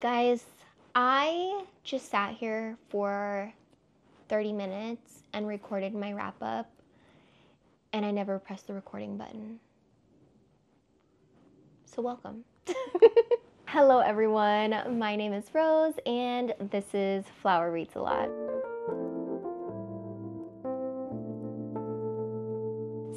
Guys, I just sat here for 30 minutes and recorded my wrap up, and I never pressed the recording button. So, welcome. Hello, everyone. My name is Rose, and this is Flower Reads a Lot.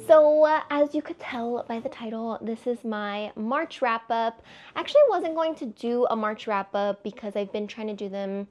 So, uh, as you could tell by the title, this is my March wrap up. I actually, wasn't going to do a March wrap up because I've been trying to do them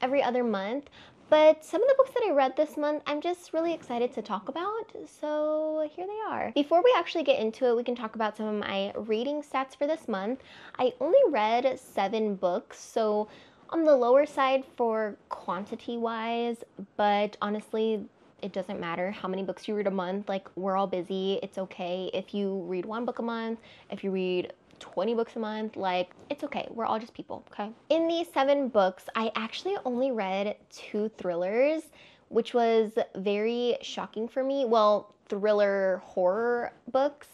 every other month. But some of the books that I read this month, I'm just really excited to talk about. So here they are. Before we actually get into it, we can talk about some of my reading stats for this month. I only read seven books, so on the lower side for quantity wise, but honestly, it doesn't matter how many books you read a month. Like, we're all busy. It's okay if you read one book a month, if you read 20 books a month, like, it's okay. We're all just people, okay? In these seven books, I actually only read two thrillers, which was very shocking for me. Well, thriller horror books.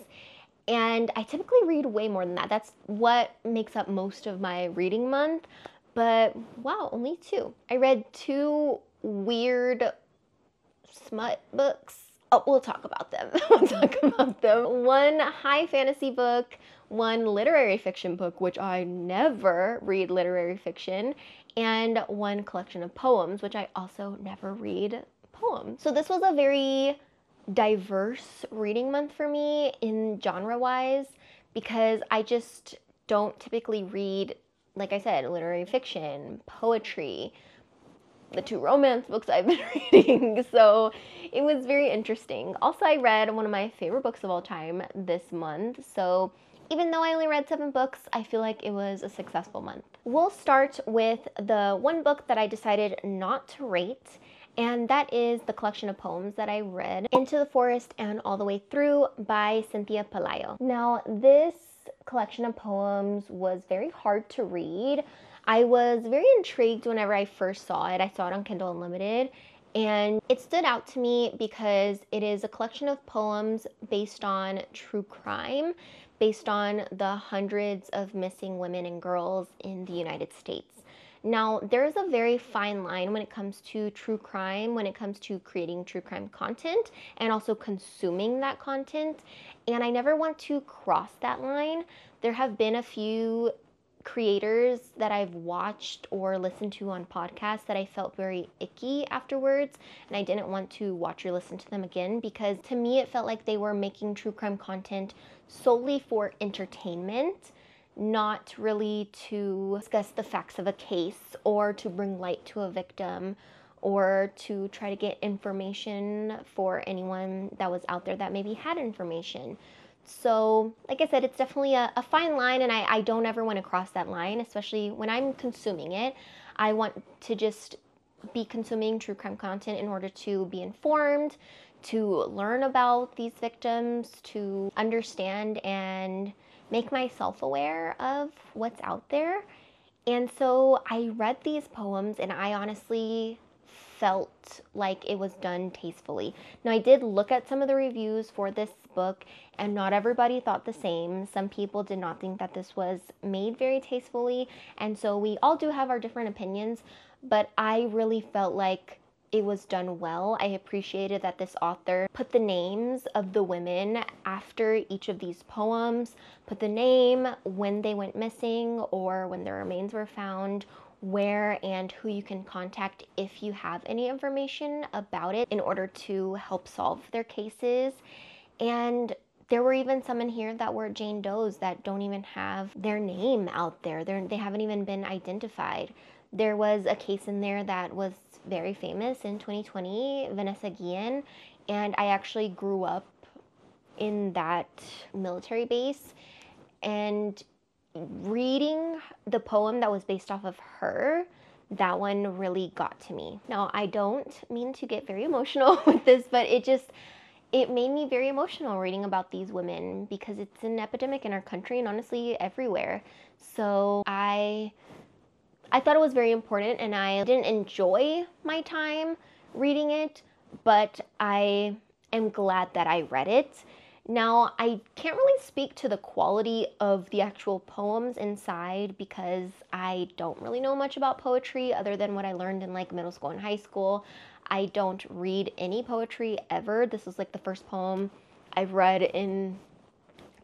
And I typically read way more than that. That's what makes up most of my reading month. But wow, only two. I read two weird smut books. Oh, we'll talk about them. we'll talk about them. One high fantasy book, one literary fiction book, which I never read literary fiction, and one collection of poems, which I also never read poems. So this was a very diverse reading month for me in genre wise because I just don't typically read, like I said, literary fiction, poetry, the two romance books I've been reading. So it was very interesting. Also, I read one of my favorite books of all time this month. So even though I only read seven books, I feel like it was a successful month. We'll start with the one book that I decided not to rate. And that is the collection of poems that I read, Into the Forest and All the Way Through by Cynthia Pelayo. Now, this collection of poems was very hard to read. I was very intrigued whenever I first saw it. I saw it on Kindle Unlimited and it stood out to me because it is a collection of poems based on true crime, based on the hundreds of missing women and girls in the United States. Now, there's a very fine line when it comes to true crime, when it comes to creating true crime content and also consuming that content. And I never want to cross that line. There have been a few creators that I've watched or listened to on podcasts that I felt very icky afterwards and I didn't want to watch or listen to them again because to me it felt like they were making true crime content solely for entertainment, not really to discuss the facts of a case or to bring light to a victim or to try to get information for anyone that was out there that maybe had information. So, like I said, it's definitely a, a fine line, and I, I don't ever want to cross that line, especially when I'm consuming it. I want to just be consuming true crime content in order to be informed, to learn about these victims, to understand and make myself aware of what's out there. And so I read these poems, and I honestly felt like it was done tastefully. Now, I did look at some of the reviews for this book, and not everybody thought the same. Some people did not think that this was made very tastefully, and so we all do have our different opinions, but I really felt like it was done well. I appreciated that this author put the names of the women after each of these poems, put the name when they went missing or when their remains were found where and who you can contact if you have any information about it in order to help solve their cases. And there were even some in here that were Jane Does that don't even have their name out there. They're, they haven't even been identified. There was a case in there that was very famous in 2020, Vanessa Guillen, and I actually grew up in that military base. And reading the poem that was based off of her, that one really got to me. Now, I don't mean to get very emotional with this, but it just it made me very emotional reading about these women because it's an epidemic in our country and honestly everywhere. So, I I thought it was very important and I didn't enjoy my time reading it, but I am glad that I read it Now, I can't really speak to the quality of the actual poems inside because I don't really know much about poetry other than what I learned in like middle school and high school. I don't read any poetry ever. This was like the first poem I've read in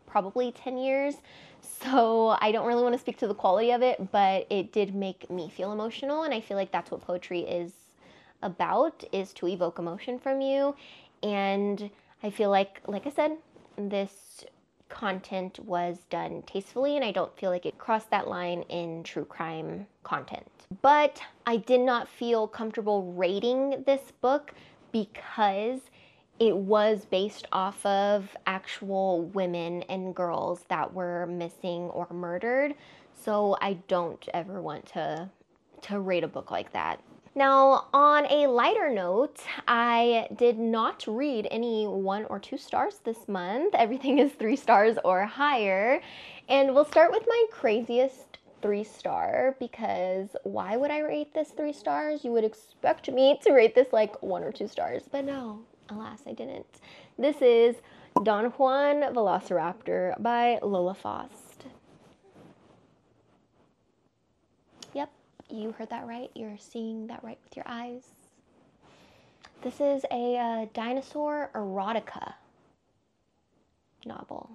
probably 10 years. So I don't really want to speak to the quality of it, but it did make me feel emotional and I feel like that's what poetry is about is to evoke emotion from you and I feel like like I said this content was done tastefully and I don't feel like it crossed that line in true crime content. But I did not feel comfortable rating this book because it was based off of actual women and girls that were missing or murdered. So I don't ever want to to rate a book like that. Now, on a lighter note, I did not read any one or two stars this month. Everything is three stars or higher. And we'll start with my craziest three star because why would I rate this three stars? You would expect me to rate this like one or two stars, but no, alas, I didn't. This is Don Juan Velociraptor by Lola Faust. You heard that right. You're seeing that right with your eyes. This is a uh, dinosaur erotica novel.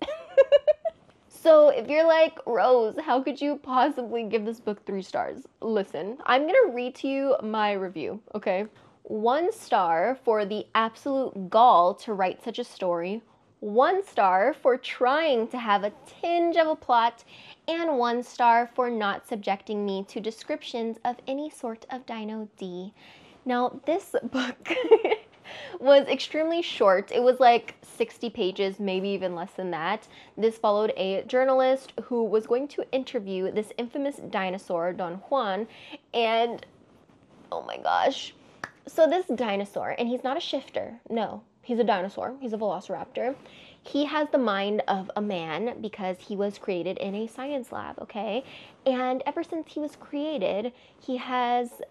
so if you're like, Rose, how could you possibly give this book three stars? Listen, I'm gonna read to you my review, okay? One star for the absolute gall to write such a story, one star for trying to have a tinge of a plot, and one star for not subjecting me to descriptions of any sort of Dino D. Now, this book was extremely short. It was like 60 pages, maybe even less than that. This followed a journalist who was going to interview this infamous dinosaur, Don Juan, and oh my gosh. So, this dinosaur, and he's not a shifter, no, he's a dinosaur, he's a velociraptor. He has the mind of a man because he was created in a science lab, okay? And ever since he was created, he has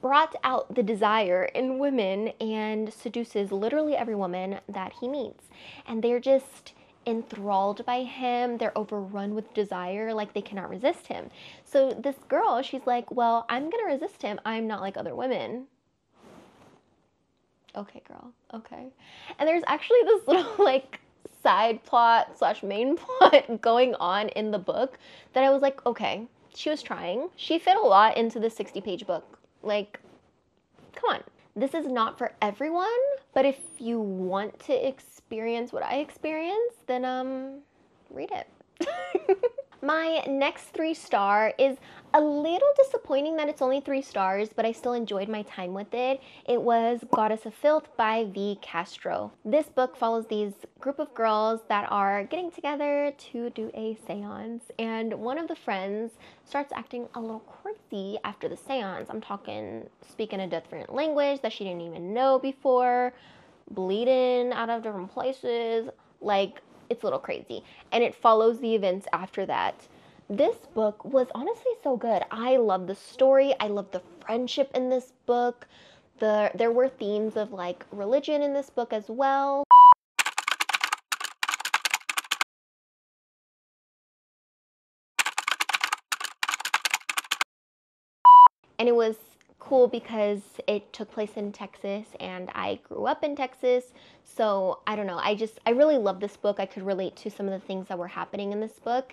brought out the desire in women and seduces literally every woman that he meets. And they're just enthralled by him. They're overrun with desire, like they cannot resist him. So this girl, she's like, Well, I'm gonna resist him. I'm not like other women. Okay, girl. Okay. And there's actually this little like side plot slash main plot going on in the book that I was like, okay, she was trying. She fit a lot into the 60 page book. Like, come on. This is not for everyone, but if you want to experience what I experienced, then um read it. My next three star is a little disappointing that it's only three stars, but I still enjoyed my time with it. It was Goddess of Filth by V. Castro. This book follows these group of girls that are getting together to do a seance, and one of the friends starts acting a little crazy after the seance. I'm talking speaking a different language that she didn't even know before, bleeding out of different places. Like, it's a little crazy. And it follows the events after that. This book was honestly so good. I love the story. I love the friendship in this book. The there were themes of like religion in this book as well. And it was cool because it took place in Texas and I grew up in Texas. So I don't know. I just, I really love this book. I could relate to some of the things that were happening in this book.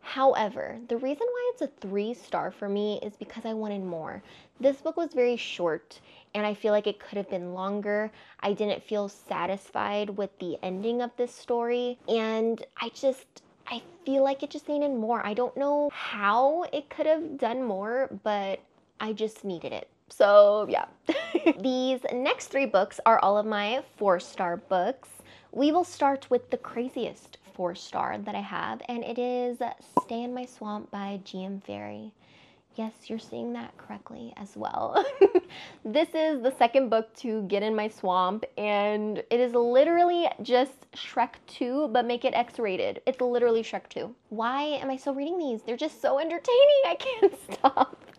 However, the reason why it's a three star for me is because I wanted more. This book was very short and I feel like it could have been longer. I didn't feel satisfied with the ending of this story and I just, I feel like it just needed more. I don't know how it could have done more, but I just needed it. So, yeah. These next three books are all of my four star books. We will start with the craziest four star that I have, and it is Stay in My Swamp by GM Fairy. Yes, you're seeing that correctly as well. this is the second book to Get in My Swamp, and it is literally just Shrek 2, but make it X rated. It's literally Shrek 2. Why am I still reading these? They're just so entertaining. I can't stop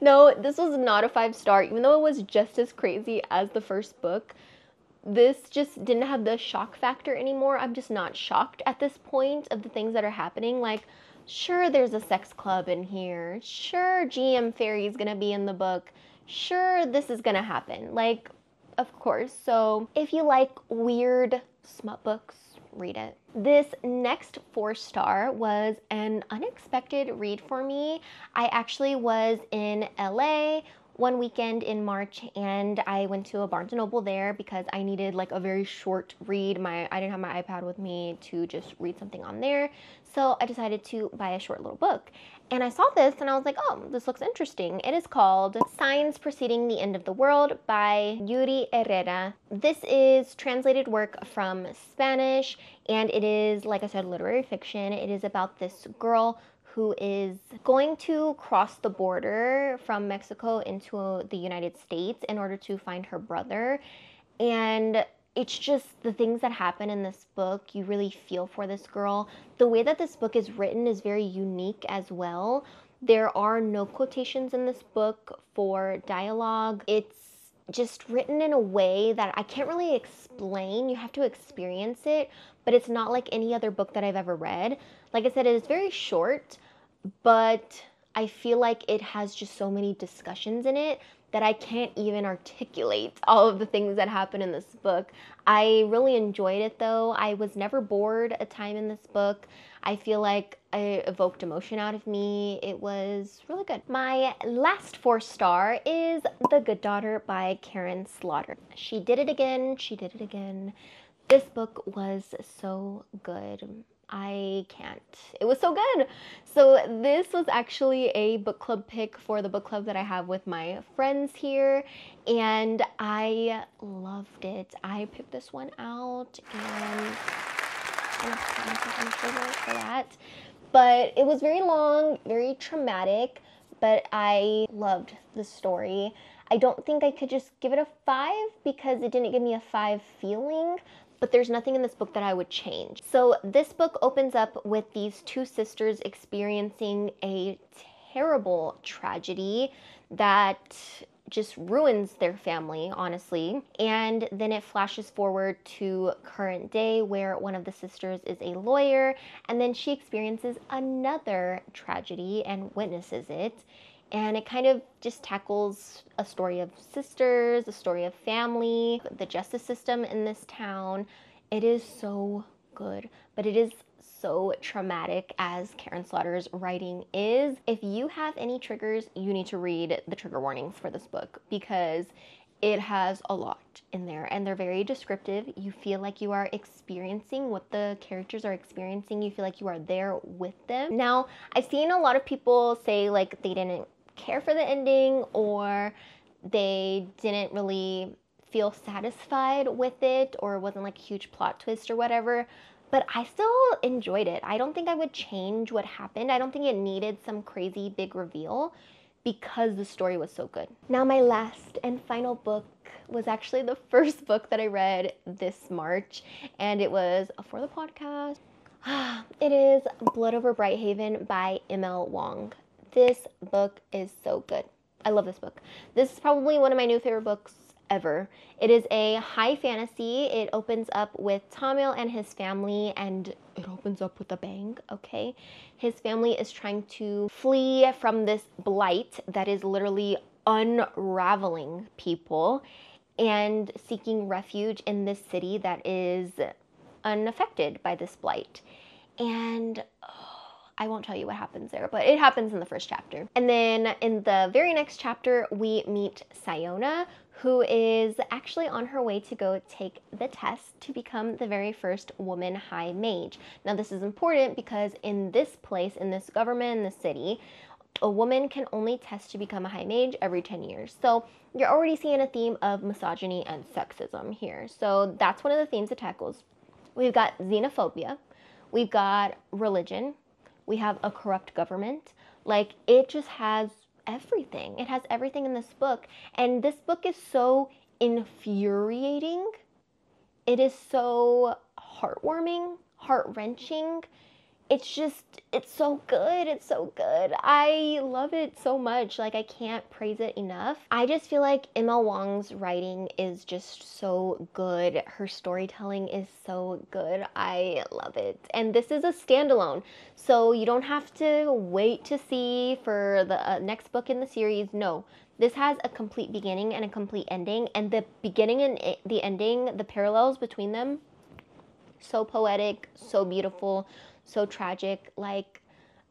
no, this was not a five star, even though it was just as crazy as the first book. this just didn't have the shock factor anymore. I'm just not shocked at this point of the things that are happening. Like, sure, there's a sex club in here. Sure, GM Fairy is gonna be in the book. Sure, this is gonna happen. Like, of course. So, if you like weird smut books, read it. This next four star was an unexpected read for me. I actually was in LA one weekend in March and I went to a Barnes & Noble there because I needed like a very short read. My I didn't have my iPad with me to just read something on there. So I decided to buy a short little book. And I saw this and I was like, oh, this looks interesting. It is called Signs Preceding the End of the World by Yuri Herrera. This is translated work from Spanish and it is, like I said, literary fiction. It is about this girl who is going to cross the border from Mexico into the United States in order to find her brother. And it's just the things that happen in this book, you really feel for this girl. The way that this book is written is very unique as well. There are no quotations in this book for dialogue. It's just written in a way that I can't really explain. You have to experience it, but it's not like any other book that I've ever read. Like I said, it is very short, but I feel like it has just so many discussions in it that I can't even articulate all of the things that happen in this book. I really enjoyed it though. I was never bored a time in this book. I feel like it evoked emotion out of me. It was really good. My last four star is The Good Daughter by Karin Slaughter. She did it again. She did it again. This book was so good. I can't. It was so good. So, this was actually a book club pick for the book club that I have with my friends here, and I loved it. I picked this one out, and I'm for that. But it was very long, very traumatic, but I loved the story. I don't think I could just give it a five because it didn't give me a five feeling, but there's nothing in this book that I would change. So this book opens up with these two sisters experiencing a terrible tragedy that just ruins their family, honestly. And then it flashes forward to current day where one of the sisters is a lawyer and then she experiences another tragedy and witnesses it and it kind of just tackles a story of sisters, a story of family, the justice system in this town. It is so good, but it is so traumatic as Karin Slaughter's writing is. If you have any triggers, you need to read the trigger warnings for this book because it has a lot in there and they're very descriptive. You feel like you are experiencing what the characters are experiencing. You feel like you are there with them. Now, I've seen a lot of people say like they didn't care for the ending or they didn't really feel satisfied with it or it wasn't like a huge plot twist or whatever. But I still enjoyed it. I don't think I would change what happened. I don't think it needed some crazy big reveal because the story was so good. Now, my last and final book was actually the first book that I read this March, and it was for the podcast. It is Blood Over Brighthaven by M.L. Wong. This book is so good. I love this book. This is probably one of my new favorite books ever. It is a high fantasy. It opens up with Thomil and his family, and it opens up with a bang, okay? His family is trying to flee from this blight that is literally unraveling people and seeking refuge in this city that is unaffected by this blight. And oh, I won't tell you what happens there, but it happens in the first chapter. And then in the very next chapter, we meet Sciona, who is actually on her way to go take the test to become the very first woman high mage. Now, this is important because in this place, in this government, in the city, a woman can only test to become a high mage every 10 years. So you're already seeing a theme of misogyny and sexism here. So that's one of the themes it tackles. We've got xenophobia, we've got religion, we have a corrupt government. Like it just has everything. It has everything in this book. And this book is so infuriating. It is so heartwarming, heart wrenching. It's just it's so good it's so good. I love it so much like i can't praise it enough. I just feel like M.L. Wong's writing is just so good. Her storytelling is so good. I love it. And this is a standalone so you don't have to wait to see for the uh, next book in the series. No this has a complete beginning and a complete ending and the beginning and the ending the parallels between them so poetic so beautiful so tragic. Like,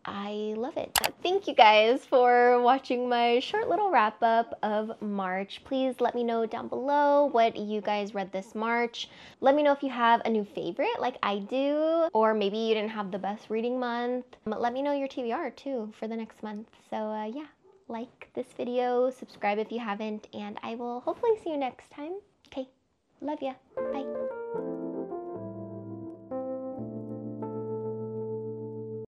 I love it. Thank you guys for watching my short little wrap up of March. Please let me know down below what you guys read this March. Let me know if you have a new favorite like I do, or maybe you didn't have the best reading month. Let me know your TBR too for the next month. So uh, yeah, like this video, subscribe if you haven't, and I will hopefully see you next time. Okay, love ya. Bye.